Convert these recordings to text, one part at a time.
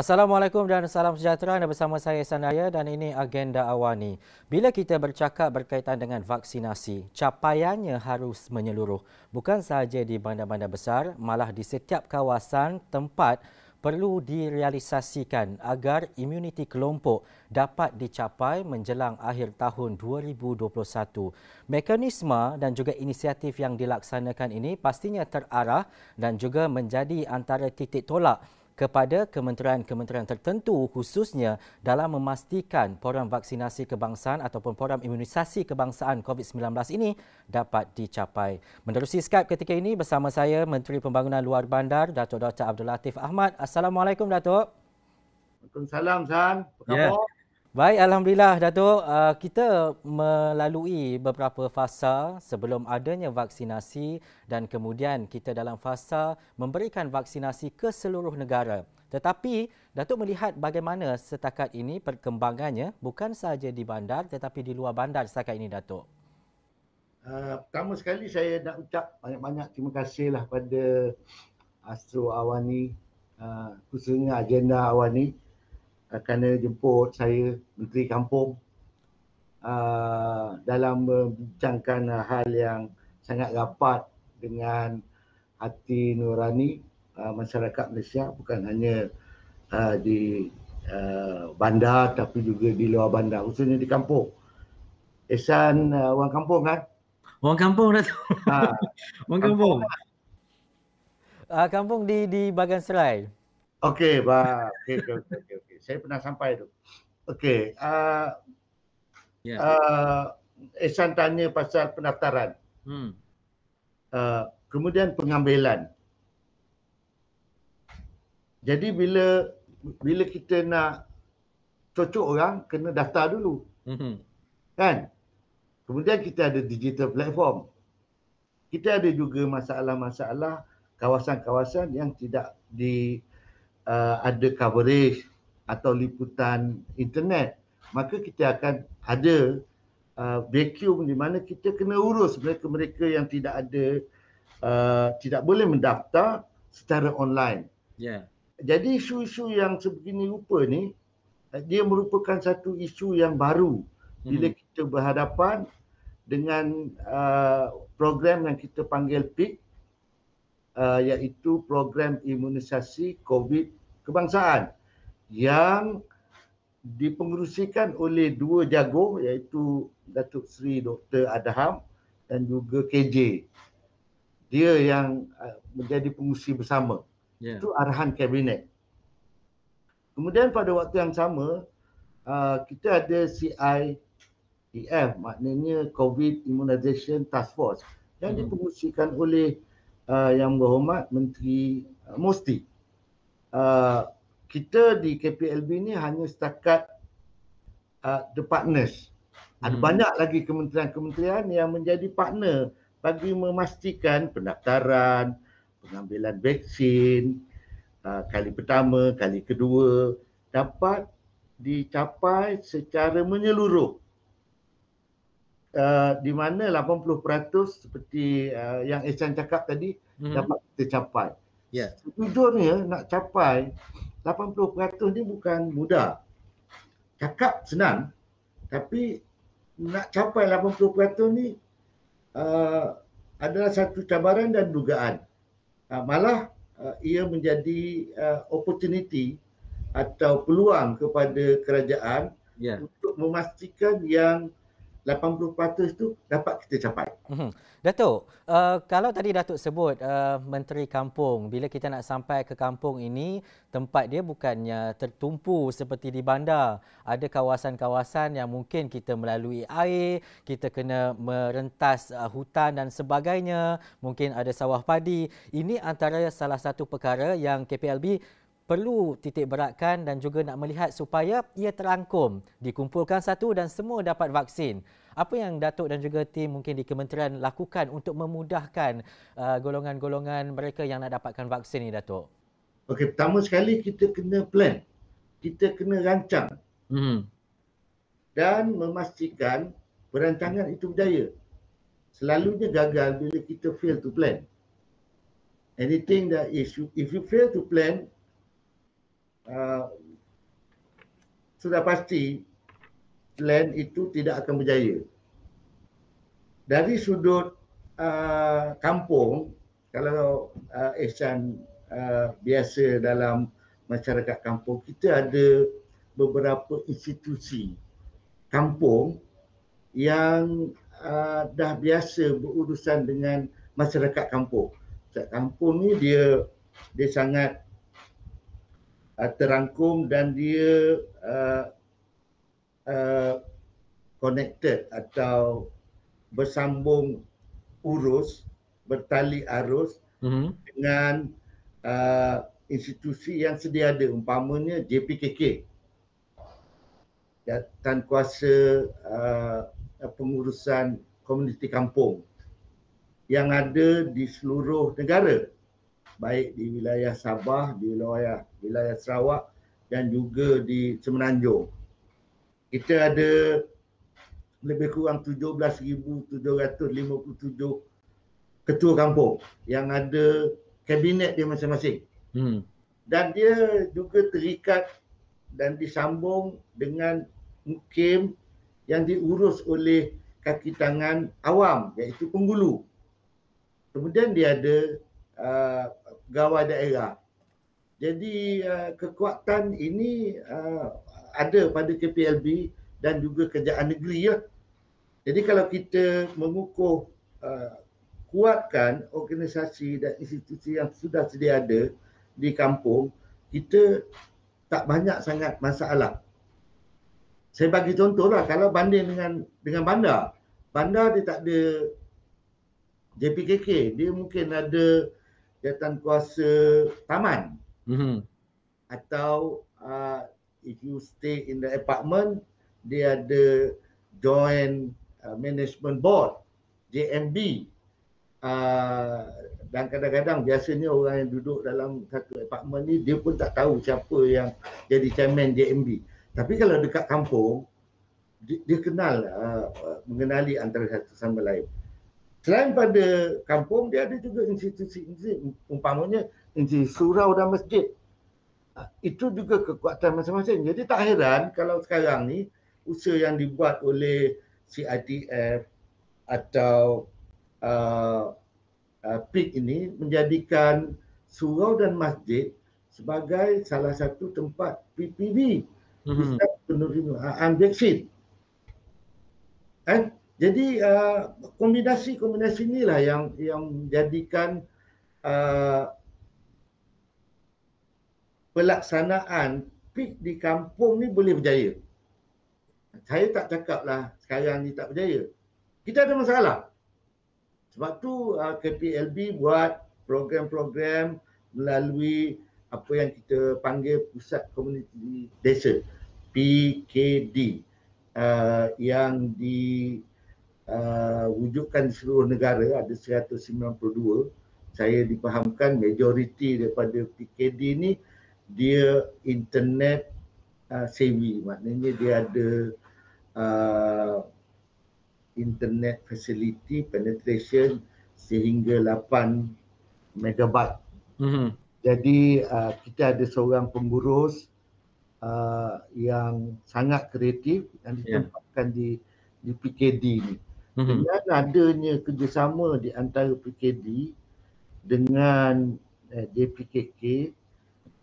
Assalamualaikum dan salam sejahtera Anda bersama saya Sanaya dan ini agenda awani. Bila kita bercakap berkaitan dengan vaksinasi, capaiannya harus menyeluruh. Bukan sahaja di bandar-bandar besar, malah di setiap kawasan tempat perlu direalisasikan agar imuniti kelompok dapat dicapai menjelang akhir tahun 2021. Mekanisme dan juga inisiatif yang dilaksanakan ini pastinya terarah dan juga menjadi antara titik tolak kepada kementerian-kementerian tertentu khususnya dalam memastikan program vaksinasi kebangsaan ataupun program imunisasi kebangsaan COVID-19 ini dapat dicapai. Menerusi Skype ketika ini bersama saya Menteri Pembangunan Luar Bandar Datuk Dr. Abdul Latif Ahmad. Assalamualaikum Datuk. Waalaikumsalam San. Apa ya. khabar? Yeah. Baik, Alhamdulillah Datuk. Uh, kita melalui beberapa fasa sebelum adanya vaksinasi dan kemudian kita dalam fasa memberikan vaksinasi ke seluruh negara. Tetapi Datuk melihat bagaimana setakat ini perkembangannya bukan sahaja di bandar tetapi di luar bandar setakat ini Datuk. Uh, pertama sekali saya nak ucap banyak-banyak terima kasihlah pada Astro Awani uh, khususnya agenda Awani kerana jemput saya Menteri Kampung uh, dalam membincangkan hal yang sangat rapat dengan hati nurani uh, masyarakat Malaysia bukan hanya uh, di uh, bandar tapi juga di luar bandar khususnya di kampung. Ehsan uh, orang kampung kan? Orang kampung dah tu. Ha. orang kampung. kampung. Uh, kampung di di Bagan Serai. Okey, ba. Okey, okey, okey. Saya pernah sampai tu. Okey, uh, yeah. uh, Ehsan tanya pasal pendaftaran. Hmm. Uh, kemudian pengambilan. Jadi bila bila kita nak cocok orang kena daftar dulu. Hmm. Kan? Kemudian kita ada digital platform. Kita ada juga masalah-masalah kawasan-kawasan yang tidak di uh, ada coverage atau liputan internet maka kita akan ada uh, vacuum di mana kita kena urus mereka-mereka yang tidak ada uh, tidak boleh mendaftar secara online. Yeah. Jadi isu-isu yang sebegini rupa ni uh, dia merupakan satu isu yang baru bila hmm. kita berhadapan dengan uh, program yang kita panggil PIK uh, iaitu program imunisasi COVID kebangsaan yang dipengerusikan oleh dua jago iaitu Datuk Seri Dr. Adham dan juga KJ. Dia yang uh, menjadi pengurusi bersama. Yeah. Itu arahan kabinet. Kemudian pada waktu yang sama uh, kita ada CIEF maknanya COVID Immunization Task Force yang hmm. dipengurusikan oleh uh, yang berhormat Menteri Musti uh, kita di KPLB ni hanya setakat uh, the partners. Ada hmm. banyak lagi kementerian-kementerian yang menjadi partner bagi memastikan pendaftaran, pengambilan vaksin uh, kali pertama, kali kedua dapat dicapai secara menyeluruh. Uh, di mana 80% seperti uh, yang Ehsan cakap tadi hmm. dapat kita capai. Yeah. Sejujurnya nak capai 80% ni bukan mudah. Cakap senang tapi nak capai 80% ni uh, adalah satu cabaran dan dugaan. Uh, malah uh, ia menjadi uh, opportunity atau peluang kepada kerajaan yeah. untuk memastikan yang 80% itu dapat kita capai. Hmm. Datuk, uh, kalau tadi Datuk sebut uh, Menteri Kampung, bila kita nak sampai ke kampung ini, tempat dia bukannya tertumpu seperti di bandar. Ada kawasan-kawasan yang mungkin kita melalui air, kita kena merentas uh, hutan dan sebagainya, mungkin ada sawah padi. Ini antara salah satu perkara yang KPLB perlu titik beratkan dan juga nak melihat supaya ia terangkum, dikumpulkan satu dan semua dapat vaksin. Apa yang Datuk dan juga tim mungkin di kementerian lakukan untuk memudahkan uh, golongan-golongan mereka yang nak dapatkan vaksin ini, Datuk? Okey, pertama sekali kita kena plan. Kita kena rancang. Hmm. Dan memastikan perancangan itu berjaya. Selalunya gagal bila kita fail to plan. Anything that is, if you fail to plan, uh, sudah pasti plan itu tidak akan berjaya. Dari sudut uh, kampung, kalau uh, Ehsan uh, biasa dalam masyarakat kampung, kita ada beberapa institusi kampung yang uh, dah biasa berurusan dengan masyarakat kampung. Masyarakat kampung ni dia dia sangat uh, terangkum dan dia uh, uh, connected atau bersambung urus bertali arus mm-hmm. dengan uh, institusi yang sedia ada umpamanya JPKK Jatan Kuasa uh, Pengurusan Komuniti Kampung yang ada di seluruh negara baik di wilayah Sabah, di wilayah wilayah Sarawak dan juga di Semenanjung. Kita ada lebih kurang 17,757 ketua kampung yang ada kabinet dia masing-masing. Hmm. Dan dia juga terikat dan disambung dengan mukim yang diurus oleh kaki tangan awam iaitu penggulu. Kemudian dia ada uh, pegawai daerah. Jadi uh, kekuatan ini uh, ada pada KPLB dan juga kerajaan negeri ya. Jadi kalau kita mengukuh uh, kuatkan organisasi dan institusi yang sudah sedia ada di kampung, kita tak banyak sangat masalah. Saya bagi contohlah kalau banding dengan dengan bandar. Bandar dia tak ada JPKK, dia mungkin ada jawatan kuasa taman. Mm-hmm. Atau uh, if you stay in the apartment, dia ada joint uh, management board JMB uh, dan kadang-kadang biasanya orang yang duduk dalam satu apartment ni dia pun tak tahu siapa yang jadi chairman JMB tapi kalau dekat kampung dia, dia kenal uh, mengenali antara satu sama lain. Selain pada kampung dia ada juga institusi umpamanya institusi surau dan masjid uh, itu juga kekuatan masing-masing jadi tak heran kalau sekarang ni usaha yang dibuat oleh CITF atau uh, uh, PIK ini menjadikan surau dan masjid sebagai salah satu tempat PPV mm-hmm. penerimaan vaksin. Eh? Jadi uh, kombinasi-kombinasi inilah yang yang menjadikan uh, pelaksanaan PIK di kampung ni boleh berjaya saya tak cakap lah sekarang ni tak berjaya. Kita ada masalah. Sebab tu uh, KPLB buat program-program melalui apa yang kita panggil Pusat Komuniti Desa PKD uh, yang diwujudkan uh, di seluruh negara ada 192 saya dipahamkan majoriti daripada PKD ni dia internet uh, savvy maknanya dia ada uh, internet facility penetration sehingga 8 megabyte. Mm-hmm. Jadi uh, kita ada seorang pengurus uh, yang sangat kreatif yang ya. ditempatkan yeah. di di PKD ni. Mm-hmm. Dengan adanya kerjasama di antara PKD dengan uh, DPKK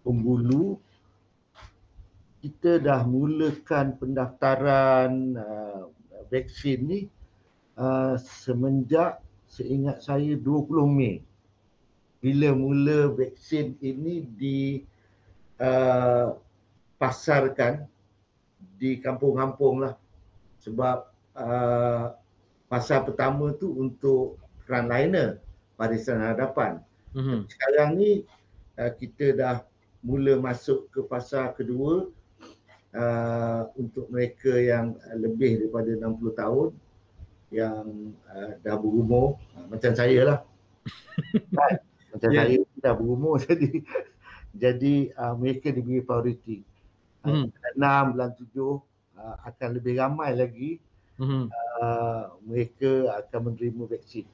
Penggulu kita dah mulakan pendaftaran uh, vaksin ni uh, semenjak seingat saya 20 Mei. Bila mula vaksin ini di uh, pasarkan di kampung-kampung lah. Sebab uh, pasar pertama tu untuk frontliner barisan hadapan. Mm-hmm. sekarang ni uh, kita dah mula masuk ke pasar kedua uh, untuk mereka yang lebih daripada 60 tahun yang uh, dah berumur uh, macam saya lah kan? macam yeah. saya dah berumur jadi jadi uh, mereka diberi prioriti uh, hmm. 6 bulan 7 uh, akan lebih ramai lagi hmm. uh, mereka akan menerima vaksin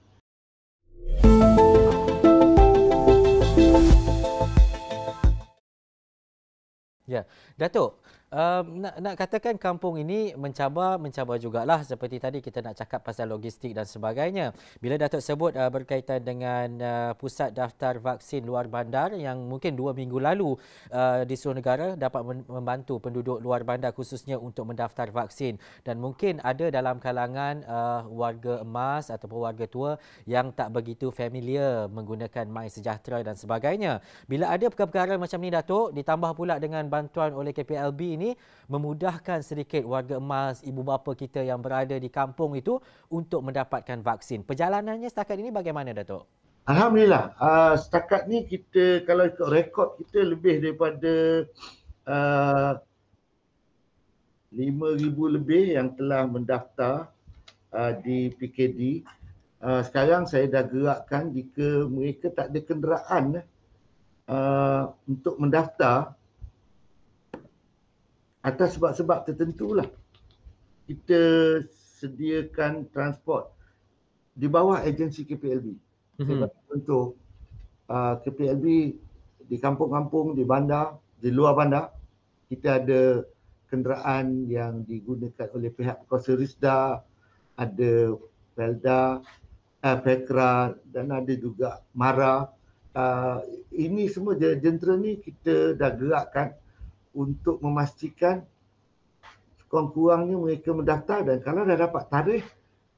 Ya, Datuk, Um, nak, nak katakan kampung ini mencabar mencabar jugalah seperti tadi kita nak cakap pasal logistik dan sebagainya. Bila Datuk sebut uh, berkaitan dengan uh, pusat daftar vaksin luar bandar yang mungkin dua minggu lalu uh, di seluruh negara dapat membantu penduduk luar bandar khususnya untuk mendaftar vaksin dan mungkin ada dalam kalangan uh, warga emas ataupun warga tua yang tak begitu familiar menggunakan MySejahtera dan sebagainya. Bila ada perkara-perkara macam ni Datuk ditambah pula dengan bantuan oleh KPLB ini ini memudahkan sedikit warga emas ibu bapa kita yang berada di kampung itu untuk mendapatkan vaksin. Perjalanannya setakat ini bagaimana Datuk? Alhamdulillah. Uh, setakat ni kita kalau ikut rekod kita lebih daripada uh, 5,000 lebih yang telah mendaftar uh, di PKD. Uh, sekarang saya dah gerakkan jika mereka tak ada kenderaan uh, untuk mendaftar atas sebab-sebab tertentu lah kita sediakan transport di bawah agensi KPLB. Mm-hmm. Untuk uh, KPLB di kampung-kampung, di bandar, di luar bandar, kita ada kenderaan yang digunakan oleh pihak kuasa Risda, ada Pelda, uh, Pekra dan ada juga Mara. Uh, ini semua jentera ni kita dah gerakkan untuk memastikan kurang-kurangnya mereka mendaftar dan kalau dah dapat tarikh,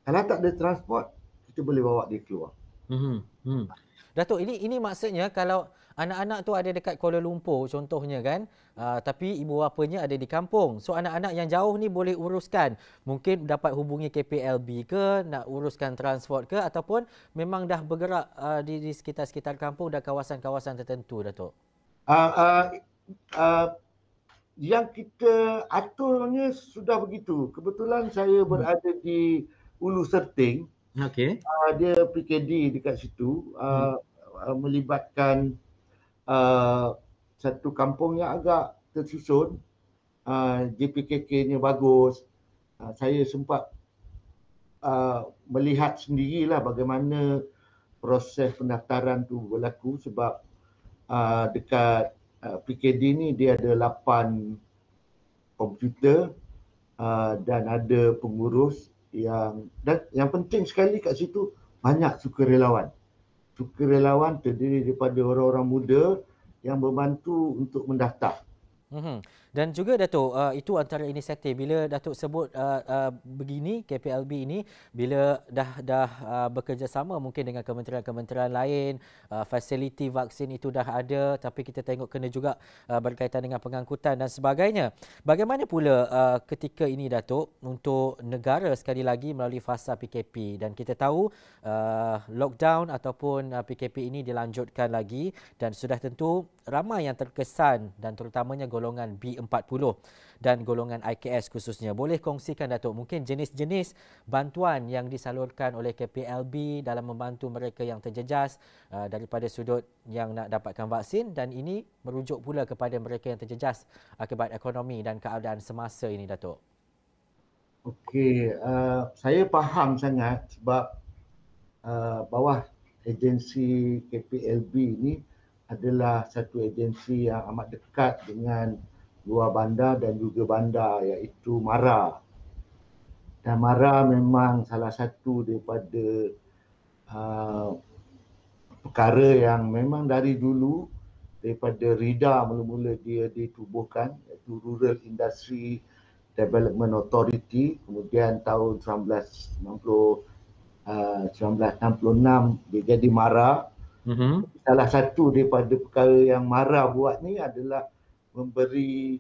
kalau tak ada transport, kita boleh bawa dia keluar. Hmm. hmm. Datuk, ini ini maksudnya kalau anak-anak tu ada dekat Kuala Lumpur contohnya kan, uh, tapi ibu bapanya ada di kampung. So anak-anak yang jauh ni boleh uruskan. Mungkin dapat hubungi KPLB ke, nak uruskan transport ke ataupun memang dah bergerak uh, di, di sekitar-sekitar kampung dan kawasan-kawasan tertentu, Datuk? Uh, uh, uh, yang kita aturnya sudah begitu. Kebetulan saya hmm. berada di Ulu Serting. Okey. Uh, dia PKD dekat situ uh, hmm. melibatkan uh, satu kampung yang agak tersusun. Uh, JPKK-nya bagus. Uh, saya sempat uh, melihat sendirilah bagaimana proses pendaftaran tu berlaku sebab uh, dekat Uh, PKD ni dia ada 8 komputer uh, dan ada pengurus yang dan yang penting sekali kat situ banyak sukarelawan. Sukarelawan terdiri daripada orang-orang muda yang membantu untuk mendaftar. Mm-hmm. Dan juga Datuk, uh, itu antara inisiatif. Bila Datuk sebut uh, uh, begini KPLB ini bila dah dah uh, bekerjasama mungkin dengan kementerian-kementerian lain, uh, fasiliti vaksin itu dah ada tapi kita tengok kena juga uh, berkaitan dengan pengangkutan dan sebagainya. Bagaimana pula uh, ketika ini Datuk untuk negara sekali lagi melalui fasa PKP dan kita tahu uh, lockdown ataupun uh, PKP ini dilanjutkan lagi dan sudah tentu ramai yang terkesan dan terutamanya golongan B 40 dan golongan IKS khususnya. Boleh kongsikan Datuk mungkin jenis-jenis bantuan yang disalurkan oleh KPLB dalam membantu mereka yang terjejas uh, daripada sudut yang nak dapatkan vaksin dan ini merujuk pula kepada mereka yang terjejas akibat ekonomi dan keadaan semasa ini Datuk. Okey, uh, saya faham sangat sebab uh, bawah agensi KPLB ini adalah satu agensi yang amat dekat dengan luar bandar dan juga bandar iaitu Mara. Dan Mara memang salah satu daripada uh, perkara yang memang dari dulu daripada RIDA mula-mula dia ditubuhkan iaitu Rural Industry Development Authority kemudian tahun 1990 uh, 1966 dia jadi MARA. Mm-hmm. Salah satu daripada perkara yang MARA buat ni adalah memberi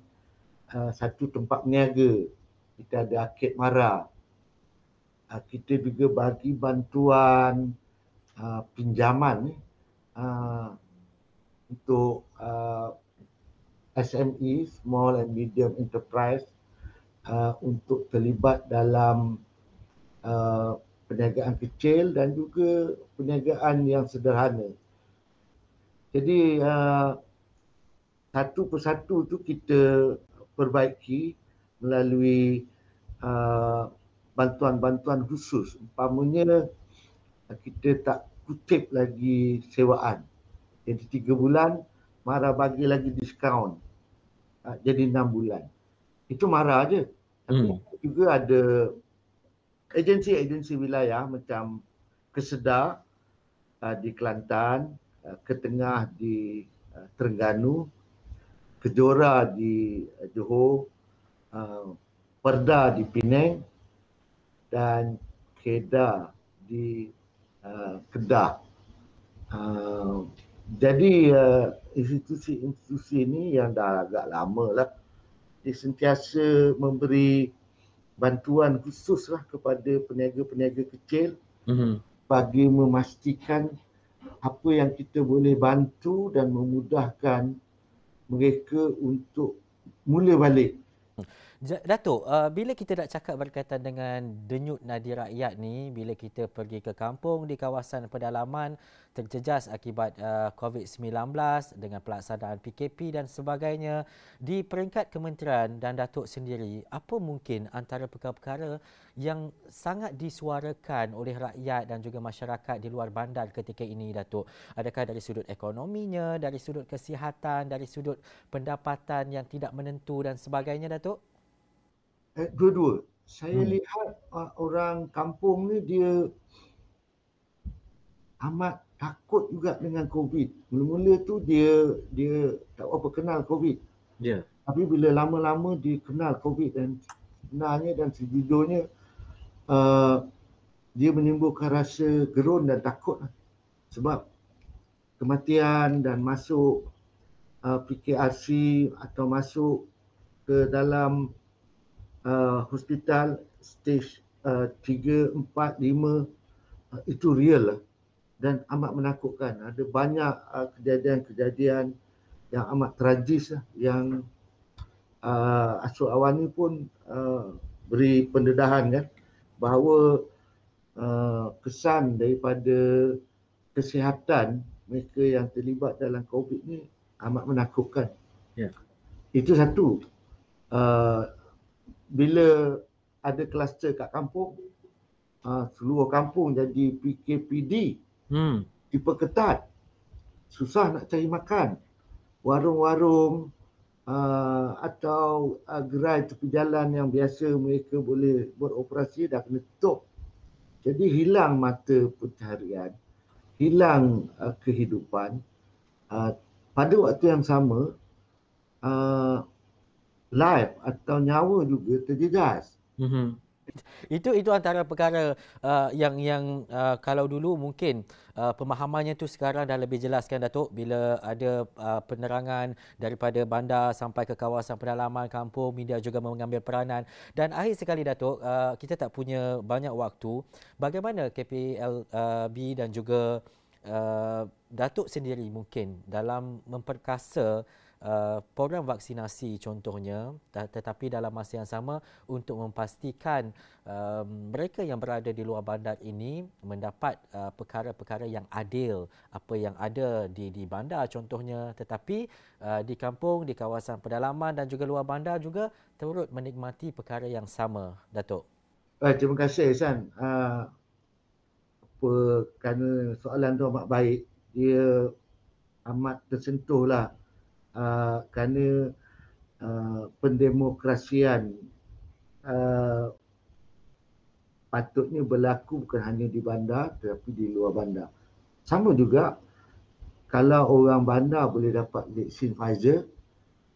uh, satu tempat niaga. Kita ada akid mara. Uh, kita juga bagi bantuan uh, pinjaman uh, untuk uh, SME, Small and Medium Enterprise uh, untuk terlibat dalam uh, perniagaan kecil dan juga perniagaan yang sederhana. Jadi uh, satu persatu tu kita perbaiki melalui uh, bantuan-bantuan khusus. Umpamanya kita tak kutip lagi sewaan. Jadi tiga bulan Mara bagi lagi diskaun. uh, jadi enam bulan. Itu marah aje. Tapi hmm. juga ada agensi-agensi wilayah macam Kesedar uh, di Kelantan, uh, Ketengah di uh, Terengganu, Kejora di uh, Johor, uh, Perda di Penang dan Kedah di uh, Kedah. Uh, jadi uh, institusi-institusi ini yang dah agak lama lah dia sentiasa memberi bantuan khusus lah kepada peniaga-peniaga kecil mm-hmm bagi memastikan apa yang kita boleh bantu dan memudahkan mereka untuk mula balik Datuk, uh, bila kita nak cakap berkaitan dengan denyut nadi rakyat ni, bila kita pergi ke kampung di kawasan pedalaman terjejas akibat uh, COVID-19 dengan pelaksanaan PKP dan sebagainya, di peringkat kementerian dan Datuk sendiri, apa mungkin antara perkara-perkara yang sangat disuarakan oleh rakyat dan juga masyarakat di luar bandar ketika ini, Datuk? Adakah dari sudut ekonominya, dari sudut kesihatan, dari sudut pendapatan yang tidak menentu dan sebagainya, Datuk? Eh, dua-dua. Saya hmm. lihat uh, orang kampung ni dia amat takut juga dengan COVID. Mula-mula tu dia dia tak apa kenal COVID. Ya. Yeah. Tapi bila lama-lama dia kenal COVID dan sebenarnya dan sejujurnya uh, dia menimbulkan rasa gerun dan takut lah. sebab kematian dan masuk uh, PKRC atau masuk ke dalam uh, hospital stage uh, 3, 4, 5 uh, itu real lah dan amat menakutkan. Ada banyak uh, kejadian-kejadian yang amat tragis lah yang uh, Asuk Awani pun uh, beri pendedahan kan bahawa uh, kesan daripada kesihatan mereka yang terlibat dalam COVID ni amat menakutkan. Yeah. Itu satu. Uh, bila ada kluster kat kampung, uh, seluruh kampung jadi PKPD, hmm. diperketat, susah nak cari makan. Warung-warung uh, atau uh, gerai tepi jalan yang biasa mereka boleh beroperasi dah kena tutup. Jadi hilang mata pencaharian, hilang uh, kehidupan. Uh, pada waktu yang sama, uh, life atau nyawa juga terjejas. Mm-hmm. Itu itu antara perkara uh, yang yang uh, kalau dulu mungkin uh, pemahamannya tu sekarang dah lebih jelaskan Datuk bila ada uh, penerangan daripada bandar sampai ke kawasan pedalaman kampung media juga mengambil peranan dan akhir sekali Datuk uh, kita tak punya banyak waktu bagaimana KPLB uh, dan juga uh, Datuk sendiri mungkin dalam memperkasa Uh, program vaksinasi contohnya tetapi dalam masa yang sama untuk memastikan um, mereka yang berada di luar bandar ini mendapat uh, perkara-perkara yang adil apa yang ada di di bandar contohnya tetapi uh, di kampung di kawasan pedalaman dan juga luar bandar juga turut menikmati perkara yang sama Datuk. Uh, terima kasih San. Uh, kerana soalan tu amat baik dia amat tersentuhlah uh, kerana uh, pendemokrasian uh, patutnya berlaku bukan hanya di bandar tetapi di luar bandar. Sama juga kalau orang bandar boleh dapat vaksin Pfizer,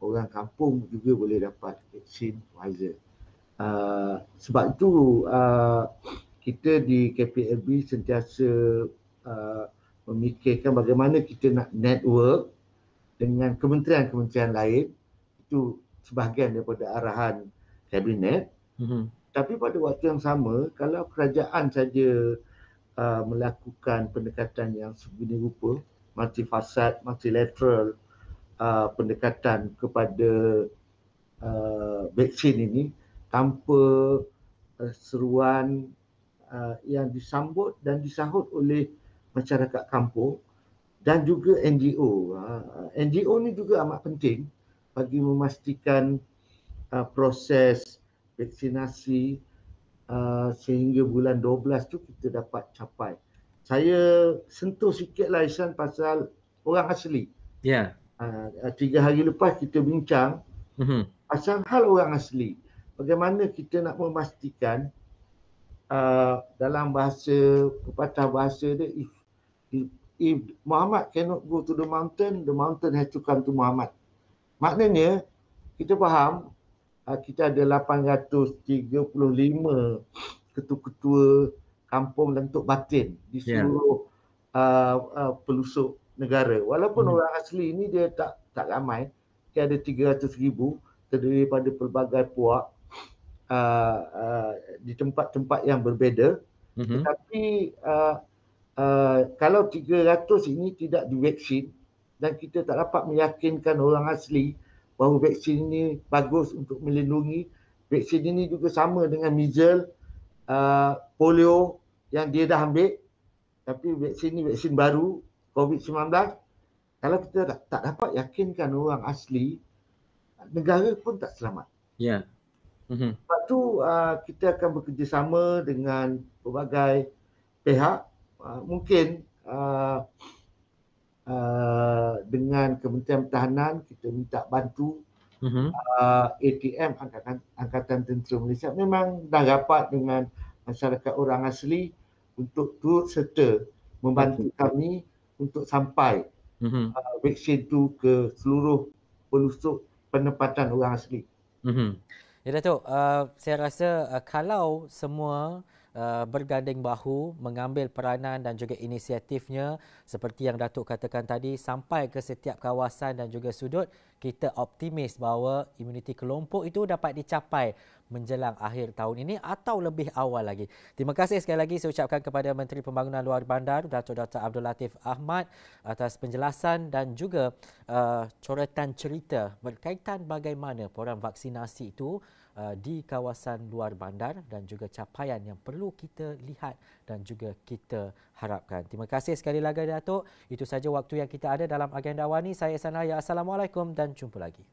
orang kampung juga boleh dapat vaksin Pfizer. Uh, sebab itu uh, kita di KPLB sentiasa uh, memikirkan bagaimana kita nak network dengan kementerian-kementerian lain itu sebahagian daripada arahan kabinet mm-hmm. tapi pada waktu yang sama kalau kerajaan saja uh, melakukan pendekatan yang sebegini rupa multifasad multilateral uh, pendekatan kepada uh, vaksin ini tanpa uh, seruan uh, yang disambut dan disahut oleh masyarakat kampung dan juga NGO. Uh, NGO ni juga amat penting bagi memastikan uh, proses vaksinasi uh, sehingga bulan 12 tu kita dapat capai. Saya sentuh sikitlah Isan pasal orang asli. Ya. Yeah. Uh, tiga hari lepas kita bincang Mm-hmm. Pasal hal orang asli. Bagaimana kita nak memastikan uh, dalam bahasa, pepatah bahasa dia, if, if, if Muhammad cannot go to the mountain, the mountain has to come to Muhammad. Maknanya, kita faham uh, kita ada 835 ketua-ketua kampung dan tok batin di ya. seluruh yeah. uh, uh, pelusuk negara. Walaupun hmm. orang asli ini dia tak tak ramai, dia ada 300 ribu terdiri daripada pelbagai puak uh, uh, di tempat-tempat yang berbeza. Mm-hmm. Tetapi uh, uh, kalau 300 ini tidak divaksin dan kita tak dapat meyakinkan orang asli bahawa vaksin ini bagus untuk melindungi, vaksin ini juga sama dengan measles, uh, polio yang dia dah ambil tapi vaksin ni vaksin baru COVID-19 kalau kita tak, tak dapat yakinkan orang asli negara pun tak selamat. Ya. Yeah. Mm-hmm. Sebab tu uh, kita akan bekerjasama dengan pelbagai pihak uh, mungkin uh, uh, dengan Kementerian Pertahanan kita minta bantu mm-hmm. uh, ATM Angkatan, Angkatan Tentera Malaysia memang dah rapat dengan masyarakat orang asli untuk turut serta membantu kami untuk sampai mm-hmm. uh, vaksin tu ke seluruh pelusuk penempatan orang asli. Mm-hmm. Ya Datuk, uh, saya rasa uh, kalau semua Uh, berganding bahu mengambil peranan dan juga inisiatifnya seperti yang Datuk katakan tadi sampai ke setiap kawasan dan juga sudut kita optimis bahawa imuniti kelompok itu dapat dicapai menjelang akhir tahun ini atau lebih awal lagi. Terima kasih sekali lagi saya ucapkan kepada Menteri Pembangunan Luar Bandar Datuk Dr. Abdul Latif Ahmad atas penjelasan dan juga uh, coretan cerita berkaitan bagaimana program vaksinasi itu Uh, di kawasan luar bandar dan juga capaian yang perlu kita lihat dan juga kita harapkan. Terima kasih sekali lagi Datuk. Itu saja waktu yang kita ada dalam agenda awal ini. Saya Sanaya. Assalamualaikum dan jumpa lagi.